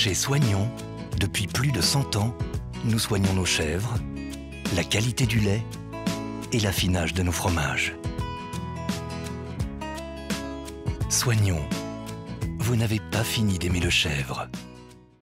Chez Soignon, depuis plus de 100 ans, nous soignons nos chèvres, la qualité du lait et l'affinage de nos fromages. Soignons, vous n'avez pas fini d'aimer le chèvre.